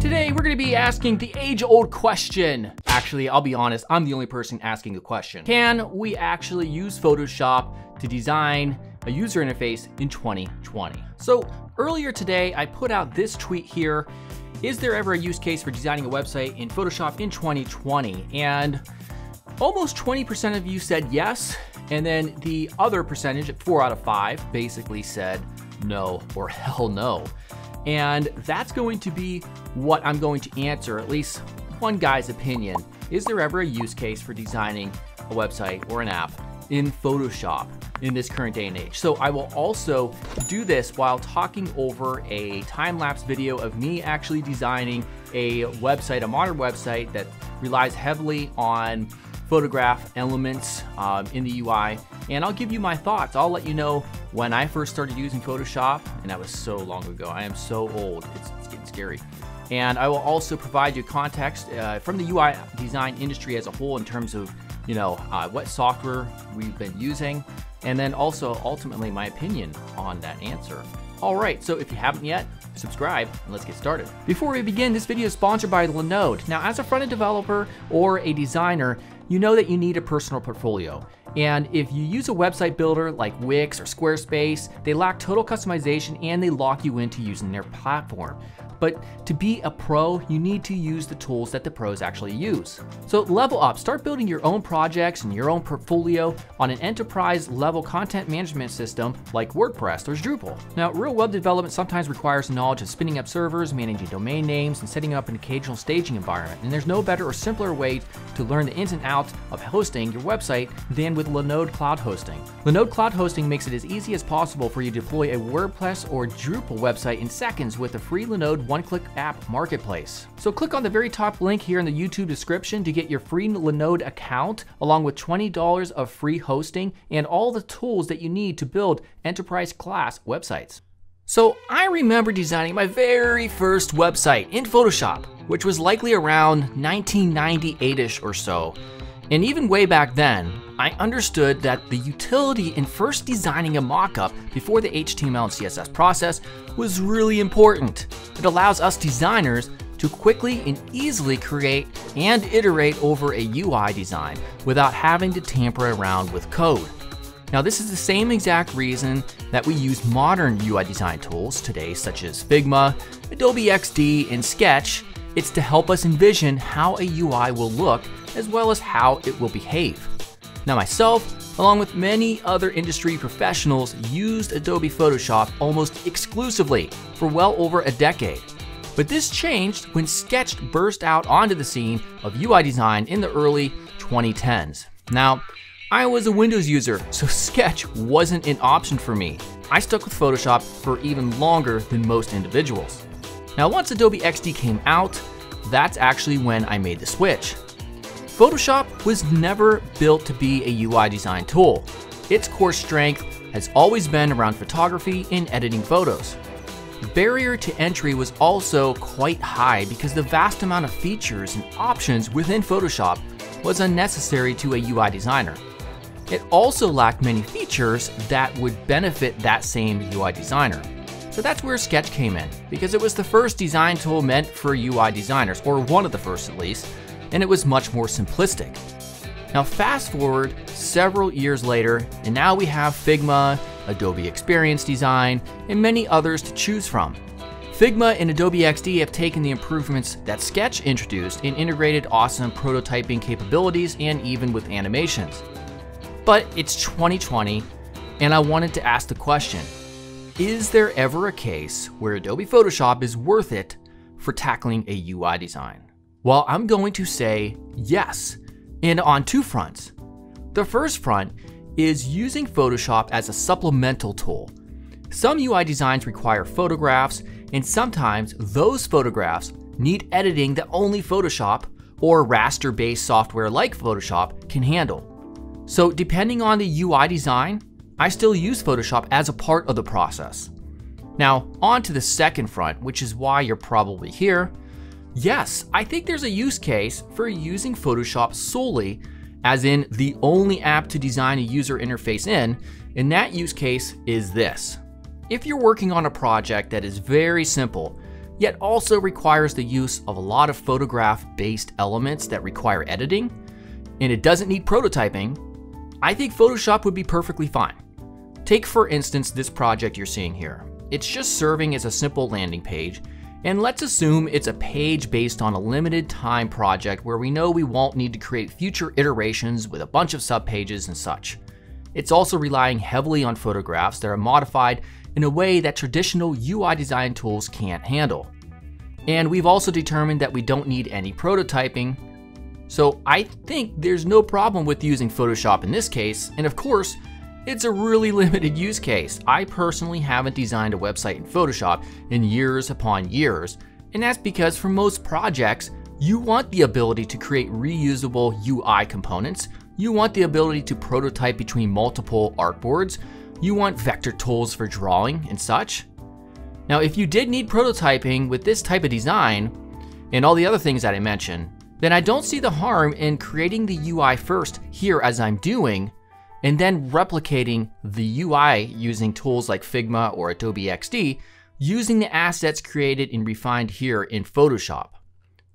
Today, we're gonna be asking the age old question. Actually, I'll be honest, I'm the only person asking the question. Can we actually use Photoshop to design a user interface in 2020? So, earlier today, I put out this tweet here Is there ever a use case for designing a website in Photoshop in 2020? And almost 20% of you said yes. And then the other percentage, four out of five, basically said no or hell no. And that's going to be what I'm going to answer, at least one guy's opinion. Is there ever a use case for designing a website or an app in Photoshop in this current day and age? So I will also do this while talking over a time-lapse video of me actually designing a website, a modern website that relies heavily on photograph elements um, in the UI, and I'll give you my thoughts. I'll let you know when I first started using Photoshop, and that was so long ago. I am so old, it's, it's getting scary. And I will also provide you context uh, from the UI design industry as a whole in terms of, you know, uh, what software we've been using, and then also ultimately my opinion on that answer. All right, so if you haven't yet, subscribe and let's get started. Before we begin, this video is sponsored by Linode. Now, as a front-end developer or a designer, you know that you need a personal portfolio. And if you use a website builder like Wix or Squarespace, they lack total customization and they lock you into using their platform. But to be a pro, you need to use the tools that the pros actually use. So level up, start building your own projects and your own portfolio on an enterprise level content management system like WordPress or Drupal. Now, real web development sometimes requires knowledge of spinning up servers, managing domain names, and setting up an occasional staging environment. And there's no better or simpler way to learn the ins and outs of hosting your website than with Linode Cloud Hosting. Linode Cloud Hosting makes it as easy as possible for you to deploy a WordPress or Drupal website in seconds with a free Linode one-click app marketplace. So click on the very top link here in the YouTube description to get your free Linode account along with $20 of free hosting and all the tools that you need to build enterprise class websites. So I remember designing my very first website in Photoshop, which was likely around 1998ish or so. And even way back then, I understood that the utility in first designing a mockup before the HTML and CSS process was really important. It allows us designers to quickly and easily create and iterate over a UI design without having to tamper around with code. Now, this is the same exact reason that we use modern UI design tools today, such as Figma, Adobe XD, and Sketch. It's to help us envision how a UI will look as well as how it will behave. Now myself, along with many other industry professionals, used Adobe Photoshop almost exclusively for well over a decade. But this changed when Sketch burst out onto the scene of UI design in the early 2010s. Now, I was a Windows user, so Sketch wasn't an option for me. I stuck with Photoshop for even longer than most individuals. Now, once Adobe XD came out, that's actually when I made the switch. Photoshop was never built to be a UI design tool. Its core strength has always been around photography and editing photos. The barrier to entry was also quite high because the vast amount of features and options within Photoshop was unnecessary to a UI designer. It also lacked many features that would benefit that same UI designer. So that's where Sketch came in, because it was the first design tool meant for UI designers, or one of the first at least, and it was much more simplistic. Now, fast forward several years later, and now we have Figma, Adobe Experience Design, and many others to choose from. Figma and Adobe XD have taken the improvements that Sketch introduced and integrated awesome prototyping capabilities and even with animations. But it's 2020, and I wanted to ask the question Is there ever a case where Adobe Photoshop is worth it for tackling a UI design? Well, I'm going to say yes, and on two fronts. The first front is using Photoshop as a supplemental tool. Some UI designs require photographs, and sometimes those photographs need editing that only Photoshop or raster based software like Photoshop can handle. So, depending on the UI design, I still use Photoshop as a part of the process. Now, on to the second front, which is why you're probably here. Yes, I think there's a use case for using Photoshop solely, as in the only app to design a user interface in, and that use case is this. If you're working on a project that is very simple, yet also requires the use of a lot of photograph-based elements that require editing, and it doesn't need prototyping, I think Photoshop would be perfectly fine. Take for instance this project you're seeing here. It's just serving as a simple landing page, and let's assume it's a page based on a limited time project where we know we won't need to create future iterations with a bunch of subpages and such. It's also relying heavily on photographs that are modified in a way that traditional UI design tools can't handle. And we've also determined that we don't need any prototyping, so I think there's no problem with using Photoshop in this case, and of course, it's a really limited use case. I personally haven't designed a website in Photoshop in years upon years, and that's because for most projects, you want the ability to create reusable UI components, you want the ability to prototype between multiple artboards, you want vector tools for drawing and such. Now, if you did need prototyping with this type of design, and all the other things that I mentioned, then I don't see the harm in creating the UI first here as I'm doing, and then replicating the UI using tools like Figma or Adobe XD, using the assets created and refined here in Photoshop.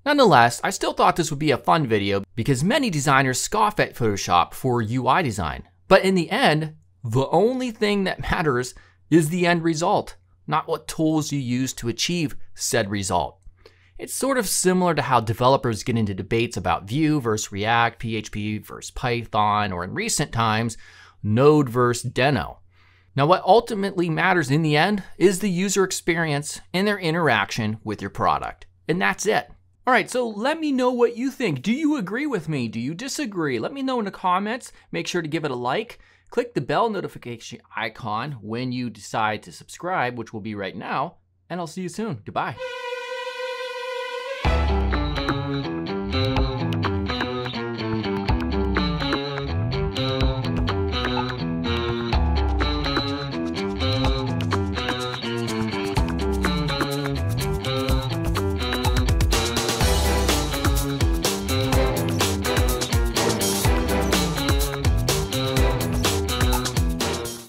Nonetheless, I still thought this would be a fun video because many designers scoff at Photoshop for UI design. But in the end, the only thing that matters is the end result, not what tools you use to achieve said result. It's sort of similar to how developers get into debates about Vue versus React, PHP versus Python, or in recent times, Node versus Deno. Now, what ultimately matters in the end is the user experience and their interaction with your product. And that's it. All right, so let me know what you think. Do you agree with me? Do you disagree? Let me know in the comments. Make sure to give it a like. Click the bell notification icon when you decide to subscribe, which will be right now. And I'll see you soon. Goodbye.